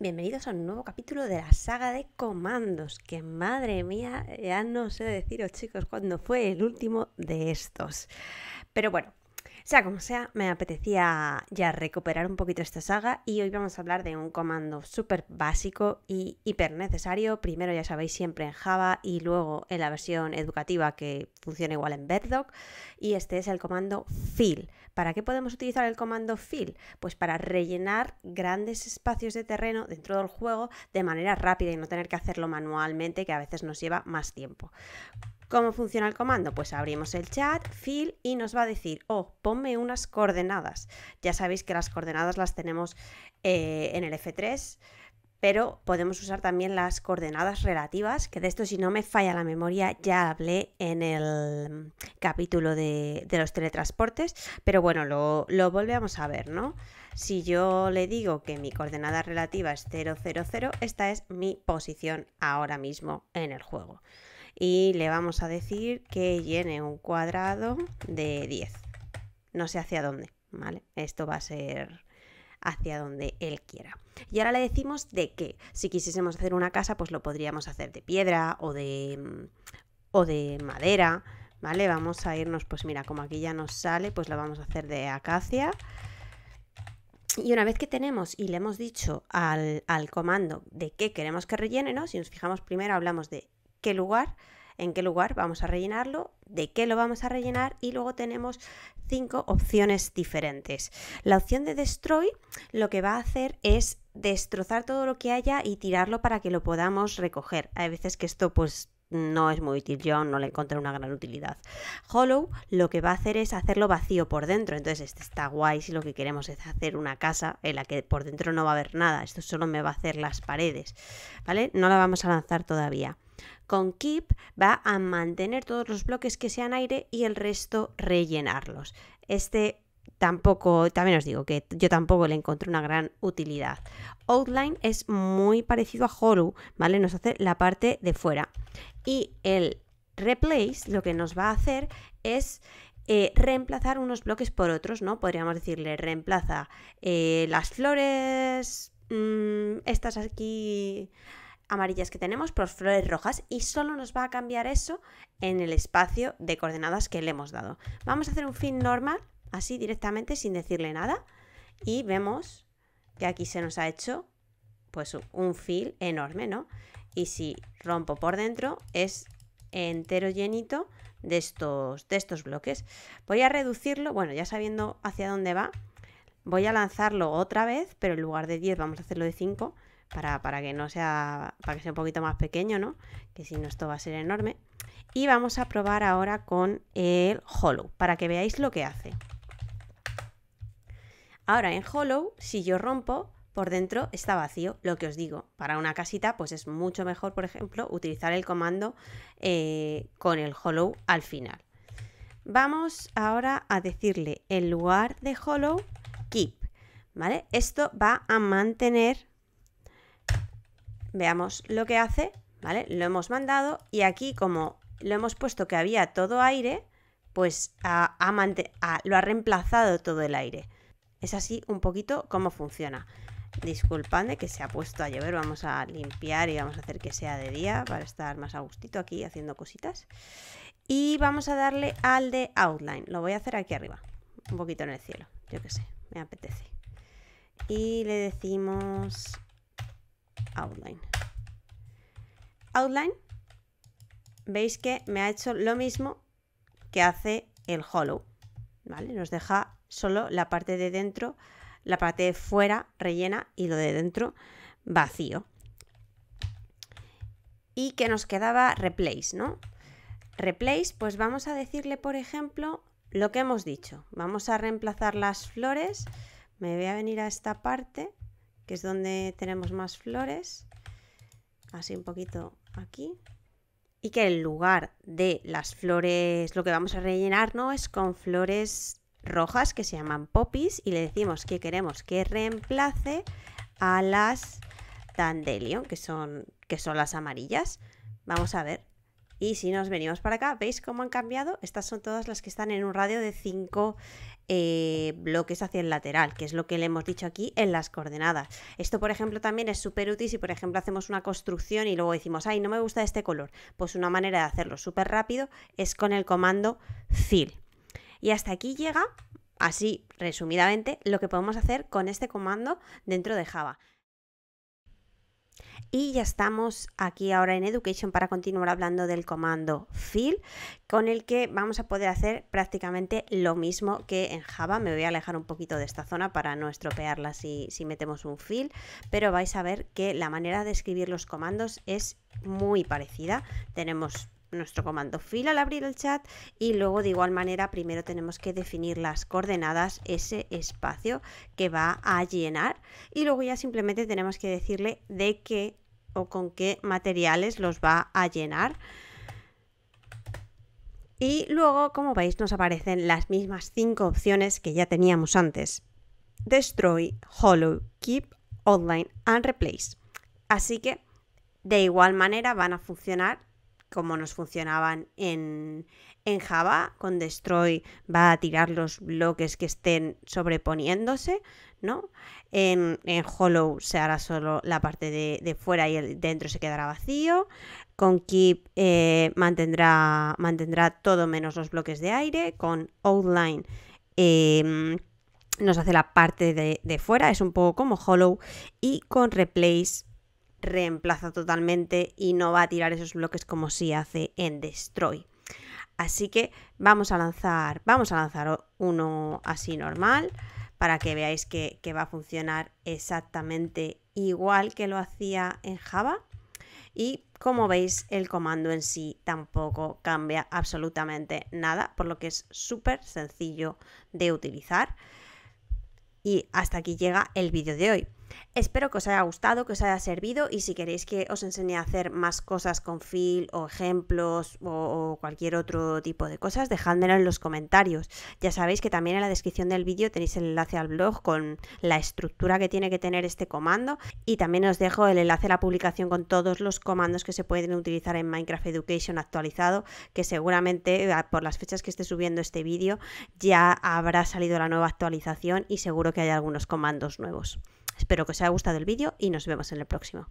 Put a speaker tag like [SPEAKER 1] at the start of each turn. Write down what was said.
[SPEAKER 1] Bienvenidos a un nuevo capítulo de la saga de comandos. Que madre mía, ya no sé deciros chicos cuándo fue el último de estos. Pero bueno, sea como sea, me apetecía ya recuperar un poquito esta saga y hoy vamos a hablar de un comando súper básico y hiper necesario. Primero ya sabéis siempre en Java y luego en la versión educativa que funciona igual en Bedrock. Y este es el comando fill. ¿Para qué podemos utilizar el comando fill? Pues para rellenar grandes espacios de terreno dentro del juego de manera rápida y no tener que hacerlo manualmente que a veces nos lleva más tiempo. ¿Cómo funciona el comando? Pues abrimos el chat, fill y nos va a decir, oh, ponme unas coordenadas. Ya sabéis que las coordenadas las tenemos eh, en el F3, pero podemos usar también las coordenadas relativas, que de esto si no me falla la memoria ya hablé en el capítulo de, los teletransportes, pero bueno, lo volvemos a ver, ¿no? Si yo le digo que mi coordenada relativa es 000, esta es mi posición ahora mismo en el juego y le vamos a decir que llene un cuadrado de 10. No sé hacia dónde, ¿vale? Esto va a ser hacia donde él quiera. Y ahora le decimos de que si quisiésemos hacer una casa, pues lo podríamos hacer de piedra o de, o de madera, ¿vale? Vamos a irnos, pues mira, como aquí ya nos sale, pues lo vamos a hacer de acacia. Y una vez que tenemos y le hemos dicho al, al comando de qué queremos que rellene, ¿no? Si nos fijamos primero hablamos de qué lugar, en qué lugar vamos a rellenarlo, de qué lo vamos a rellenar y luego tenemos cinco opciones diferentes. La opción de destroy lo que va a hacer es destrozar todo lo que haya y tirarlo para que lo podamos recoger. Hay veces que esto pues no es muy útil, yo no le encontré una gran utilidad. Hollow lo que va a hacer es hacerlo vacío por dentro, entonces este está guay si lo que queremos es hacer una casa en la que por dentro no va a haber nada, esto solo me va a hacer las paredes, ¿vale? No la vamos a lanzar todavía. Con Keep va a mantener todos los bloques que sean aire y el resto rellenarlos. Este tampoco, también os digo que yo tampoco le encontré una gran utilidad. Outline es muy parecido a Hollow, ¿vale? Nos hace la parte de fuera. Y el Replace lo que nos va a hacer es eh, reemplazar unos bloques por otros, ¿no? Podríamos decirle reemplaza eh, las flores, mm, estas aquí amarillas que tenemos por flores rojas y solo nos va a cambiar eso en el espacio de coordenadas que le hemos dado. Vamos a hacer un fin normal, así directamente sin decirle nada y vemos que aquí se nos ha hecho pues un fill enorme, ¿no? Y si rompo por dentro es entero llenito de estos, de estos bloques. Voy a reducirlo, bueno, ya sabiendo hacia dónde va, voy a lanzarlo otra vez, pero en lugar de 10 vamos a hacerlo de 5 para, que no sea, para que sea un poquito más pequeño, ¿no? Que si no esto va a ser enorme. Y vamos a probar ahora con el Hollow, para que veáis lo que hace. Ahora en Hollow, si yo rompo, por dentro está vacío, lo que os digo. Para una casita, pues es mucho mejor, por ejemplo, utilizar el comando eh, con el Hollow al final. Vamos ahora a decirle en lugar de Hollow, Keep. ¿Vale? Esto va a mantener Veamos lo que hace, ¿vale? Lo hemos mandado y aquí como lo hemos puesto que había todo aire, pues lo ha reemplazado todo el aire. Es así un poquito cómo funciona. Disculpadme que se ha puesto a llover, vamos a limpiar y vamos a hacer que sea de día para estar más a gustito aquí haciendo cositas. Y vamos a darle al de outline, lo voy a hacer aquí arriba, un poquito en el cielo, yo que sé, me apetece. Y le decimos outline. Outline, veis que me ha hecho lo mismo que hace el hollow. ¿vale? Nos deja solo la parte de dentro, la parte de fuera rellena y lo de dentro vacío. Y que nos quedaba replace, ¿no? Replace, pues vamos a decirle, por ejemplo, lo que hemos dicho. Vamos a reemplazar las flores. Me voy a venir a esta parte que es donde tenemos más flores, así un poquito aquí, y que el lugar de las flores, lo que vamos a rellenar, ¿no? Es con flores rojas que se llaman poppies y le decimos que queremos que reemplace a las dandelion, que son, que son las amarillas. Vamos a ver Y si nos venimos para acá, ¿veis cómo han cambiado? Estas son todas las que están en un radio de 5 eh, bloques hacia el lateral, que es lo que le hemos dicho aquí en las coordenadas. Esto, por ejemplo, también es súper útil si, por ejemplo, hacemos una construcción y luego decimos, ay, no me gusta este color. Pues una manera de hacerlo súper rápido es con el comando fill. Y hasta aquí llega, así resumidamente, lo que podemos hacer con este comando dentro de Java. Y ya estamos aquí ahora en Education para continuar hablando del comando fill, con el que vamos a poder hacer prácticamente lo mismo que en Java. Me voy a alejar un poquito de esta zona para no estropearla si, si metemos un fill, pero vais a ver que la manera de escribir los comandos es muy parecida. Tenemos nuestro comando fill al abrir el chat y luego de igual manera primero tenemos que definir las coordenadas, ese espacio que va a llenar y luego ya simplemente tenemos que decirle de qué o con qué materiales los va a llenar. Y luego, como veis, nos aparecen las mismas cinco opciones que ya teníamos antes. Destroy, Hollow, Keep, Online and Replace. Así que de igual manera van a funcionar como nos funcionaban en, en Java. Con destroy va a tirar los bloques que estén sobreponiéndose, ¿no? En, en hollow se hará solo la parte de, fuera y el dentro se quedará vacío. Con keep eh, mantendrá, mantendrá todo menos los bloques de aire. Con outline em, nos hace la parte de, de fuera, es un poco como hollow. Y con replace reemplaza totalmente y no va a tirar esos bloques como si hace en destroy. Así que vamos a lanzar, vamos a lanzar uno así normal para que veáis que, que va a funcionar exactamente igual que lo hacía en Java. Y como veis, el comando en sí tampoco cambia absolutamente nada, por lo que es súper sencillo de utilizar. Y hasta aquí llega el vídeo de hoy. Espero que os haya gustado, que os haya servido y si queréis que os enseñe a hacer más cosas con fil o ejemplos o, cualquier otro tipo de cosas, dejádmelo en los comentarios. Ya sabéis que también en la descripción del vídeo tenéis el enlace al blog con la estructura que tiene que tener este comando y también os dejo el enlace a la publicación con todos los comandos que se pueden utilizar en Minecraft Education actualizado, que seguramente ah, por las fechas que esté subiendo este vídeo ya habrá salido la nueva actualización y seguro que hay algunos comandos nuevos. Espero que os haya gustado el vídeo y nos vemos en el próximo.